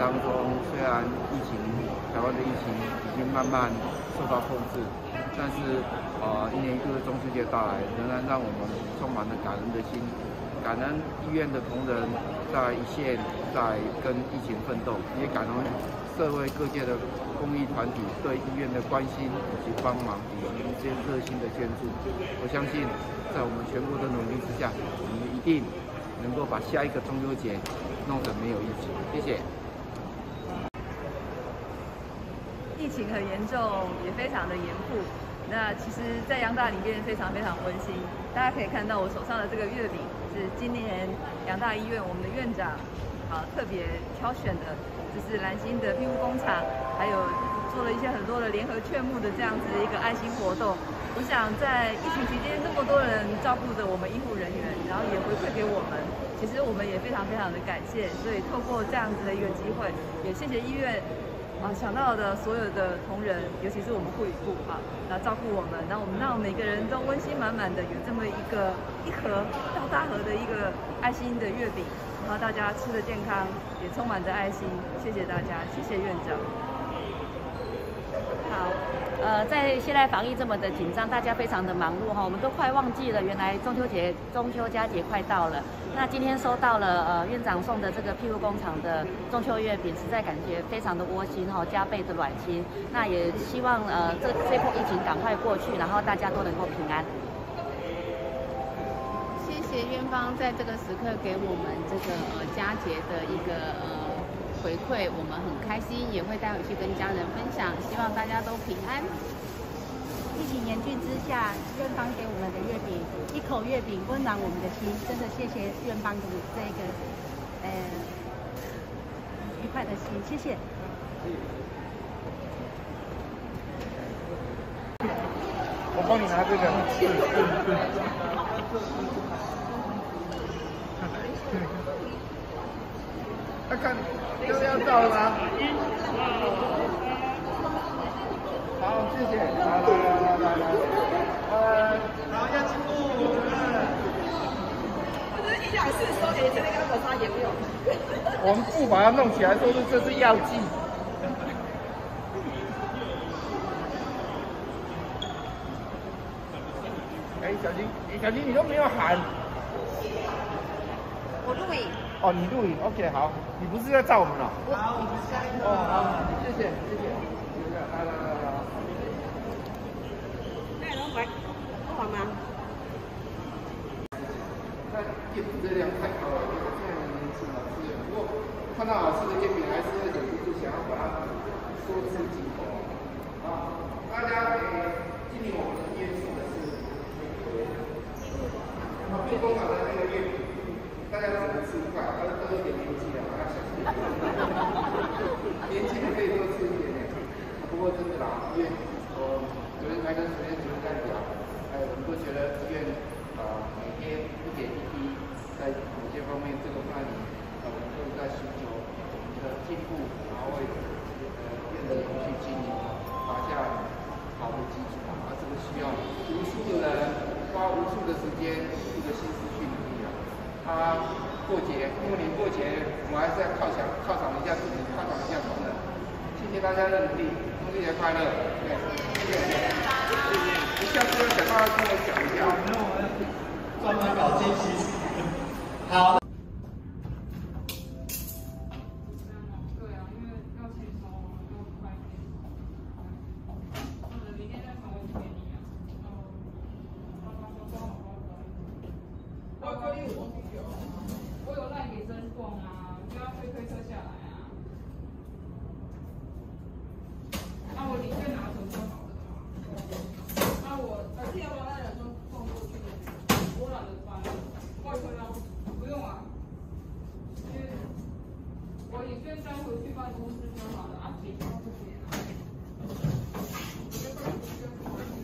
当中，虽然疫情台湾的疫情已经慢慢受到控制，但是呃一年一度的中秋节到来，仍然让我们充满了感恩的心。感恩医院的同仁在一线在跟疫情奋斗，也感恩社会各界的公益团体对医院的关心以及帮忙以及一些热心的捐助。我相信，在我们全国的努力之下，我们一定能够把下一个中秋节弄得没有疫情。谢谢。疫情很严重，也非常的严酷。那其实，在杨大里面非常非常温馨。大家可以看到我手上的这个月饼。是今年杨大医院我们的院长啊特别挑选的，就是蓝心的庇护工厂，还有做了一些很多的联合劝募的这样子的一个爱心活动。我想在疫情期间，这么多人照顾着我们医护人员，然后也回馈给我们，其实我们也非常非常的感谢。所以透过这样子的一个机会，也谢谢医院。啊，抢到的所有的同仁，尤其是我们护理部啊，那照顾我们，那我们让每个人都温馨满满的，有这么一个一盒到大盒的一个爱心的月饼，然后大家吃的健康，也充满着爱心，谢谢大家，谢谢院长。好。呃，在现在防疫这么的紧张，大家非常的忙碌哈，我们都快忘记了原来中秋节、中秋佳节快到了。那今天收到了呃院长送的这个庇护工厂的中秋月饼，实在感觉非常的窝心哈，加倍的暖心。那也希望呃这这波疫情赶快过去，然后大家都能够平安。谢谢院方在这个时刻给我们这个呃佳节的一个呃。回馈我们很开心，也会带回去跟家人分享，希望大家都平安。疫情严峻之下，院方给我们的月饼，一口月饼温暖我们的心，真的谢谢院方的这个呃愉快的心，谢谢。我帮你拿这个。他看要要到了吗？好，谢谢。来来来来来，呃，好，要进步。我这营养师说，哎，这个要抹擦也没有。我们不把它弄起来，说是这是药剂。哎，小金，小金，你都没有喊。我录影。哦，你录影，OK，好。你不是在照我们了？好，下一个哦，好，谢谢，谢谢。来来来来。来，老板，不好吗？那叶子热量太高了，现在年轻老师，不过看到老师的叶饼，还是会忍不住想要把它说出几口。啊，大家呃，今年我们的月送的是那个，工厂的那个月饼。大家只能吃一块，都都有点年纪了，要小心。年轻的可以多吃一点点。不过真的啦，因为我昨天开跟昨天昨天在聊，哎，我们都觉得医院啊，每天一点一滴，在某些方面这个方面，我们都在寻求我们的进步，然后为呃医院的永续经营打下好的基础啊。这个需要无数的人花无数的时间、无数的心思去努力啊。他过节过年过节，我们还是要犒赏犒赏一下自己，犒赏一下同仁。谢谢大家的努力，中秋节快乐！谢，谢。谢。你下次要想办法跟我讲。你月单回去办公司就好了，啊，几月份去？五月份回去好。